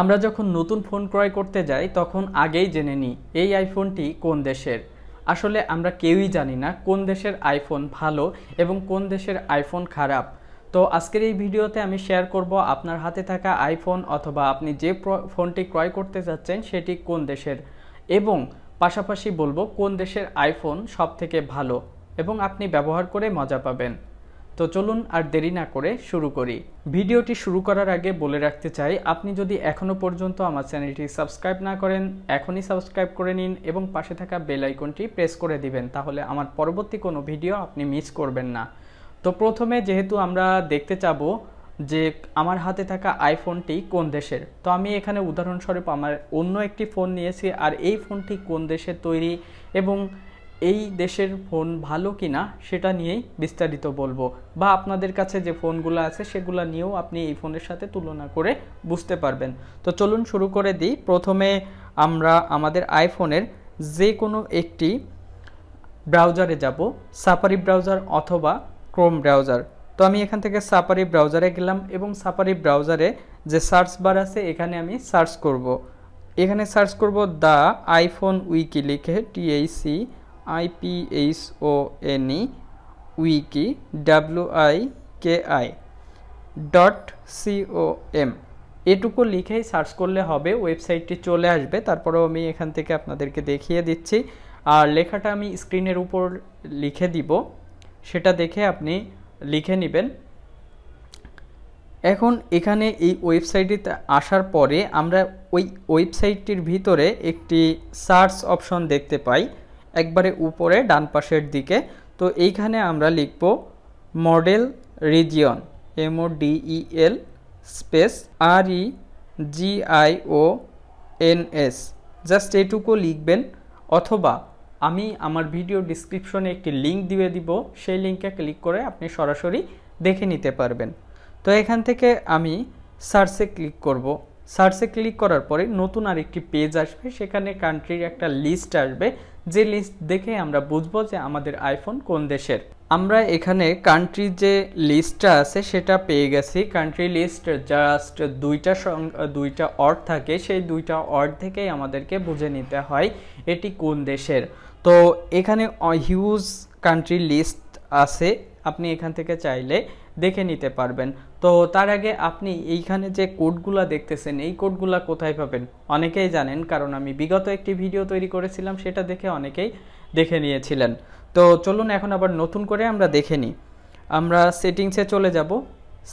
আমরা যখন নতুন ফোন ক্রয় করতে যাই, তখন আগেই জেনে নিই, এই আইফোনটি কোন দেশের? আসলে আমরা কেউই জানি না কোন দেশের আইফোন ভালো এবং কোন দেশের আইফোন খারাপ। তো আজকের এই ভিডিওতে আমি শেয়ার করব আপনার হাতে থাকা আইফোন অথবা আপনি যে ফোনটি ক্রয় করতে যাচ্ছেন, সেটি কোন দেশের? এবং পাশাপাশি বলব কোন দেশের আইফোন সব থেকে ভালো এবং আপনি ব্যবহার করে মজা পাবেন। তো চলুন আর দেরি না করে শুরু করি। ভিডিওটি শুরু করার আগে বলে রাখতে চাই, আপনি যদি এখনও পর্যন্ত আমার চ্যানেলটি সাবস্ক্রাইব না করেন, এখনই সাবস্ক্রাইব করে নিন এবং পাশে থাকা বেল আইকনটি প্রেস করে দিবেন, তাহলে আমার পরবর্তী কোনো ভিডিও আপনি মিস করবেন না। তো প্রথমে যেহেতু আমরা দেখতে চাবো যে আমার হাতে থাকা আইফোনটি কোন দেশের, তো আমি এখানে উদাহরণস্বরূপ আমার অন্য একটি ফোন নিয়েছি, আর এই ফোনটি কোন দেশের তৈরি এবং এই দেশের ফোন ভালো কিনা সেটা নিয়েই বিস্তারিত বলব বা আপনাদের কাছে যে ফোনগুলো আছে সেগুলো নিয়েও আপনি এই ফোনের সাথে তুলনা করে বুঝতে পারবেন। তো চলুন শুরু করে দিই। প্রথমে আমরা আমাদের আইফোনের যে কোনো একটি ব্রাউজারে যাব সাফারি ব্রাউজার অথবা ক্রোম ব্রাউজার তো আমি এখান থেকে সাফারি ব্রাউজারে গেলাম এবং সাফারি ব্রাউজারে যে সার্চ বার আছে এখানে আমি সার্চ করব। এখানে সার্চ করব দ্য আইফোন উইকি লিখে T H E I P H O N E wiki W I K I dot C O M এটুকু লিখেই সার্চ করলে হবে ওয়েবসাইটটি চলে আসবে, তারপরেও আমি এখান থেকে আপনাদেরকে দেখিয়ে দিচ্ছি। আর লেখাটা আমি স্ক্রিনের উপর লিখে দিব, সেটা দেখে আপনি লিখে নেবেন। এখন এখানে এই ওয়েবসাইটটিতে আসার পরে আমরা ওই ওয়েবসাইটটির ভিতরে একটি সার্চ অপশন দেখতে পাই। একবারে উপরে, ডান পাশের দিকে। তো এইখানে আমরা লিখব model region M O D E L space R E G I O N S just এটুকু লিখবেন, অথবা আমি আমার ভিডিও ডিসক্রিপশনে একটি লিংক দিয়ে দিব, সেই লিঙ্কে ক্লিক করে আপনি সরাসরি দেখে নিতে পারবেন। তো এখান থেকে আমি সার্চে ক্লিক করব। সার্চে ক্লিক করার পরে নতুন আরেকটি পেজ আসবে, সেখানে কান্ট্রির একটা লিস্ট আসবে। যে লিস্ট দেখে আমরা বুঝব যে আমাদের আইফোন কোন দেশের। আমরা এখানে কান্ট্রির যে লিস্টটা আছে সেটা পেয়ে গেছি। কান্ট্রি লিস্ট জাস্ট দুইটা দুইটা অর্ড থাকে। সেই দুইটা অর্ড থেকেই আমাদেরকে বুঝে নিতে হয় এটি কোন দেশের। তো এখানে হিউজ কান্ট্রি লিস্ট আছে। আপনি এখান থেকে চাইলে দেখে নিতে পারবেন। তো তার আগে আপনি এইখানে যে কোডগুলা দেখতেছেন, এই কোডগুলা কোথায় পাবেন? অনেকেই জানেন, কারণ আমি বিগত একটি ভিডিও তৈরি করেছিলাম, সেটা দেখে অনেকেই দেখে নিয়েছিলেন। তো চলুন এখন আবার নতুন করে আমরা দেখে নিই। আমরা সেটিংসে চলে যাব।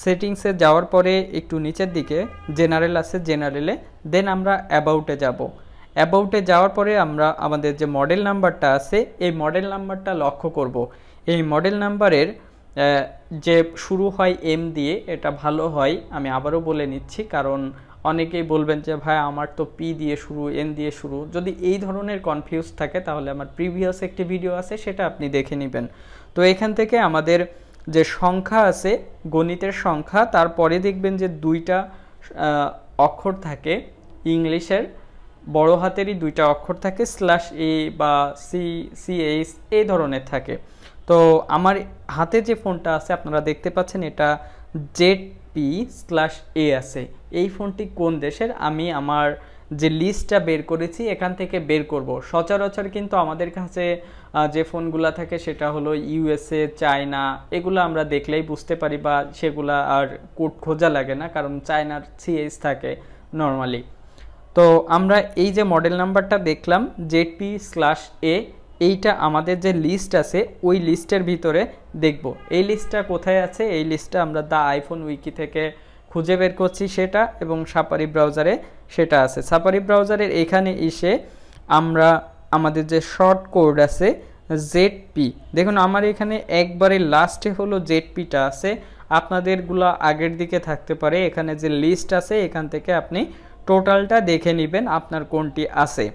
সেটিংসে যাওয়ার পরে একটু নিচের দিকে, জেনারেল আছে, জেনারেলে দেন আমরা অ্যাবাউটে যাব। অ্যাবাউটে যাওয়ার পরে আমরা আমাদের যে মডেল নাম্বারটা আছে, এই মডেল নাম্বারটা লক্ষ্য করব। এই মডেল নাম্বারের যে শুরু হয় এম দিয়ে, এটা ভালো হয়, আমি আবারও বলে নিচ্ছি, কারণ অনেকেই বলবেন যে, ভাই, আমার তো পি দিয়ে শুরু এন দিয়ে শুরু। যদি এই ধরনের কনফিউজ থাকে, তাহলে আমার প্রিভিয়াস একটি ভিডিও আছে, সেটা আপনি দেখে নেবেন। তো এখান থেকে আমাদের যে সংখ্যা আছে, গণিতের সংখ্যা, তারপরে দেখবেন যে দুইটা অক্ষর থাকে ইংলিশের, বড় হাতেরই দুইটা অক্ষর থাকে স্ল্যাশ এ বা সি সিএইচ এই ধরনের থাকে। তো আমার হাতে যে ফোনটা আছে, আপনারা দেখতে পাচ্ছেন এটা জেড পি স্ল্যাশ এ আছে। এই ফোনটি কোন দেশের? আমি আমার যে লিস্টটা বের করেছি, এখান থেকে বের করব। সচরাচর কিন্তু আমাদের কাছে যে ফোনগুলা থাকে সেটা হলো ইউএসএ চায়না, এগুলো আমরা দেখলেই বুঝতে পারি বা সেগুলা আর কোড খোঁজা লাগে না, কারণ চায়নার সিএইচ থাকে নর্মালি তো আমরা এই যে মডেল নাম্বারটা দেখলাম জেডপি স্ল্যাশ এ এইটা আমাদের যে লিস্ট আছে, ওই লিস্টের ভিতরে দেখব। এই লিস্টটা কোথায় আছে? এই লিস্টটা আমরা দ্য আইফোন উইকি থেকে খুঁজে বের করছি সেটা এবং সাপারি ব্রাউজারে সেটা আছে। সাপারি ব্রাউজারের এখানে এসে আমরা আমাদের যে শর্ট কোড আছে জেড পি দেখুন, আমার এখানে একবারে লাস্টে হলো জেডপিটা আছে। আপনাদেরগুলো আগের দিকে থাকতে পারে। এখানে যে লিস্ট আছে, এখান থেকে আপনি টোটালটা দেখে নেবেন আপনার কোনটি আছে।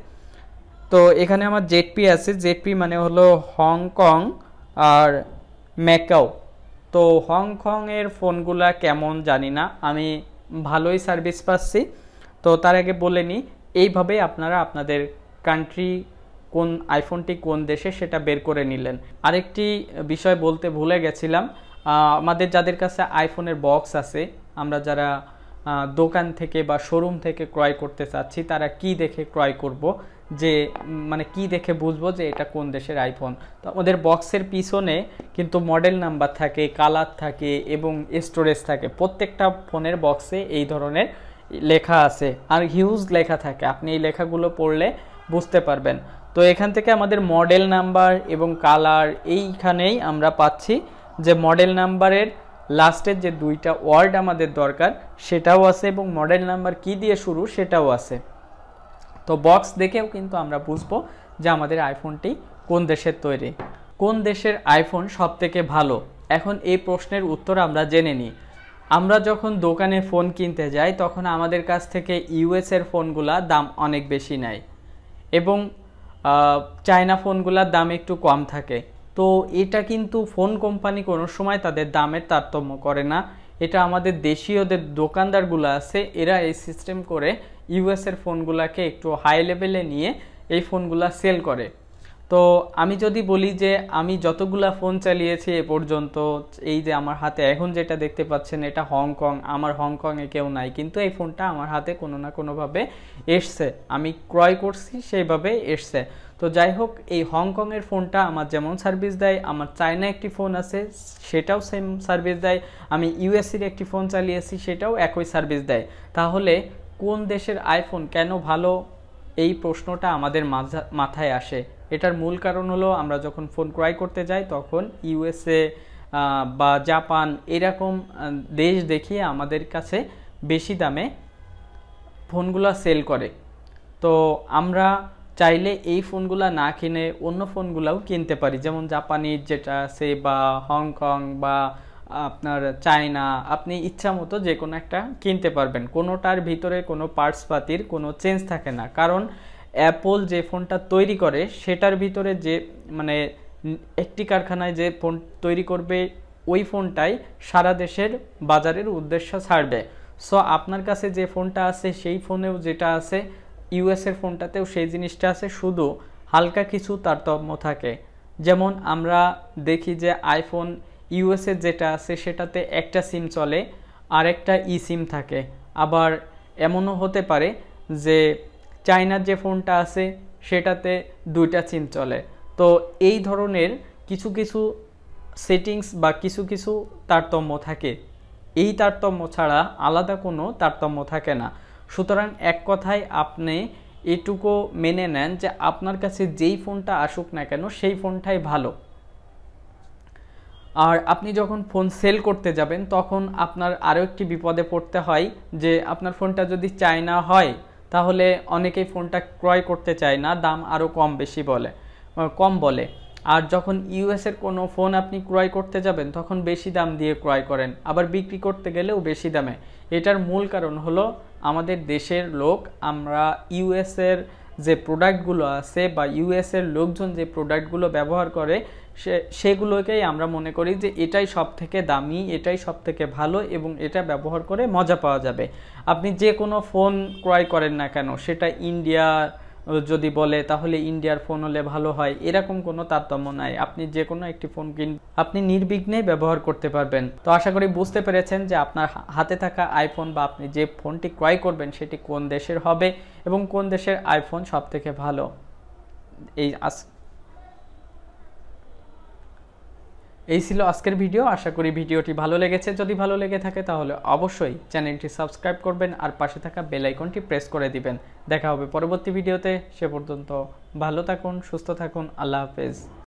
তো এখানে আমার জেডপি আছে, জেডপি মানে হলো হংকং আর ম্যাকাও। তো হংকংয়ের ফোনগুলা কেমন জানি না, আমি ভালোই সার্ভিস পাচ্ছি। তো তার আগে বলে নিই, এইভাবে আপনারা আপনাদের কান্ট্রি কোন আইফোনটি কোন দেশে সেটা বের করে নিলেন। আরেকটি বিষয় বলতে ভুলে গেছিলাম আমাদের যাদের কাছে আইফোনের বক্স আছে, আমরা যারা দোকান থেকে বা শোরুম থেকে ক্রয় করতে চাচ্ছি, তারা কি দেখে ক্রয় করব? যে মানে কি দেখে বুঝব যে এটা কোন দেশের আইফোন তো আমাদের বক্সের পিছনে কিন্তু মডেল নাম্বার থাকে কালার থাকে এবং স্টোরেজ থাকে। প্রত্যেকটা ফোনের বক্সে এই ধরনের লেখা আছে। আর হিউজ লেখা থাকে। আপনি এই লেখাগুলো পড়লে বুঝতে পারবেন। তো এখান থেকে আমাদের মডেল নাম্বার এবং কালার এইখানেই আমরা পাচ্ছি যে মডেল নাম্বারের লাস্টের যে দুইটা ওয়ার্ড আমাদের দরকার, সেটাও আছে এবং মডেল নাম্বার কি দিয়ে শুরু সেটাও আছে। তো বক্স দেখেও কিন্তু আমরা বুঝব যে আমাদের আইফোনটি কোন দেশের তৈরি। কোন দেশের আইফোন সব থেকে ভালো? এখন এই প্রশ্নের উত্তর আমরা জেনে নিই। আমরা যখন দোকানে ফোন কিনতে যাই, তখন আমাদের কাছ থেকে ইউএসের ফোনগুলা দাম অনেক বেশি নেয় এবং চায়না ফোনগুলোর দাম একটু কম থাকে। তো এটা কিন্তু ফোন কোম্পানি কোনো সময় তাদের দামের তারতম্য করে না। এটা আমাদের দেশীয়দের দোকানদারগুলো আছে, এরা এই সিস্টেম করে ইউএসের ফোনগুলোকে একটু হাই লেভেলে নিয়ে এই ফোনগুলা সেল করে। তো আমি যদি বলি যে আমি যতগুলা ফোন চালিয়েছি এ পর্যন্ত, এই যে আমার হাতে এখন যেটা দেখতে পাচ্ছেন এটা হংকং আমার হংকংয়ে কেউ নাই, কিন্তু এই ফোনটা আমার হাতে কোনো না কোনোভাবে এসছে। আমি ক্রয় করছি, সেইভাবে এসছে। তো যাই হোক, এই হংকংয়ের ফোনটা আমার যেমন সার্ভিস দেয়, আমার চায়না একটি ফোন আছে, সেটাও সেম সার্ভিস দেয়। আমি ইউএসসির একটি ফোন চালিয়েছি, সেটাও একই সার্ভিস দেয়। তাহলে কোন দেশের আইফোন কেন ভালো? এই প্রশ্নটা আমাদের মাথায় আসে। এটার মূল কারণ হলো, আমরা যখন ফোন ক্রয় করতে যাই, তখন ইউএসএ বা জাপান এরকম দেশ দেখিয়ে আমাদের কাছে বেশি দামে ফোনগুলো সেল করে। তো আমরা চাইলে এই ফোনগুলা না কিনে অন্য ফোনগুলাও কিনতে পারি। যেমন জাপানির যেটা আছে বা হংকং বা আপনার চায়না, আপনি ইচ্ছা মতো যে কোনো একটা কিনতে পারবেন। কোনোটার ভিতরে কোনো পার্টস পাতির কোনো চেঞ্জ থাকে না। কারণ অ্যাপল যে ফোনটা তৈরি করে, সেটার ভিতরে যে মানে একটি কারখানায় যে ফোন তৈরি করবে, ওই ফোনটাই সারা দেশের বাজারের উদ্দেশ্য ছাড়বে। সো আপনার কাছে যে ফোনটা আছে, সেই ফোনেও যেটা আছে ইউএসের ফোনটাতেও সেই জিনিসটা আছে, শুধু হালকা কিছু তারতম্য থাকে। যেমন আমরা দেখি যে আইফোন ইউএসের যেটা আছে, সেটাতে একটা সিম চলে আর একটা ই সিম থাকে। আবার এমনও হতে পারে যে চায়নার যে ফোনটা আছে, সেটাতে দুইটা সিম চলে। তো এই ধরনের কিছু কিছু সেটিংস বা কিছু কিছু তারতম্য থাকে। এই তারতম্য ছাড়া আলাদা কোনো তারতম্য থাকে না। সুতরাং এক কথায় আপনি এটুকু মেনে নেন যে আপনার কাছে যেই ফোনটা আসুক না কেন, সেই ফোনটাই ভালো। আর আপনি যখন ফোন সেল করতে যাবেন, তখন আপনার আরও একটি বিপদে পড়তে হয় যে আপনার ফোনটা যদি চায়না হয়, তাহলে অনেকেই ফোনটা ক্রয় করতে চায় না, দাম আরও কম বেশি বলে কম বলে। আর যখন ইউএসের কোনো ফোন আপনি ক্রয় করতে যাবেন, তখন বেশি দাম দিয়ে ক্রয় করেন, আবার বিক্রি করতে গেলেও বেশি দামে। এটার মূল কারণ হলো আমাদের দেশের লোক, আমরা ইউএসের যে প্রোডাক্টগুলো আছে বা ইউএসের লোকজন যে প্রোডাক্টগুলো ব্যবহার করে, সে, সেগুলোকেই আমরা মনে করি যে এটাই সব থেকে দামি, এটাই সব থেকে ভালো এবং এটা ব্যবহার করে মজা পাওয়া যাবে। আপনি যে কোনো ফোন ক্রয় করেন না কেন, সেটা ইন্ডিয়া যদি বলে, তাহলে ইন্ডিয়ার ফোন হলে ভালো হয়। এরকম কোনো তারতম্য নাই। আপনি যে কোনো একটি ফোন কিন, আপনি নির্বিঘ্নে ব্যবহার করতে পারবেন। তো আশা করি বুঝতে পেরেছেন যে আপনার হাতে থাকা আইফোন বা আপনি যে ফোনটি ক্রয় করবেন, সেটি কোন দেশের হবে এবং কোন দেশের আইফোন সবথেকে ভালো। এই এই ছিল আজকের ভিডিও। আশা করি ভিডিওটি ভালো লেগেছে। যদি ভালো লেগে থাকে তাহলে অবশ্যই চ্যানেলটি সাবস্ক্রাইব করবেন আর পাশে থাকা বেল আইকনটি প্রেস করে দিবেন। দেখা হবে পরবর্তী ভিডিওতে। সে পর্যন্ত ভালো থাকুন, সুস্থ থাকুন। আল্লাহ হাফেজ।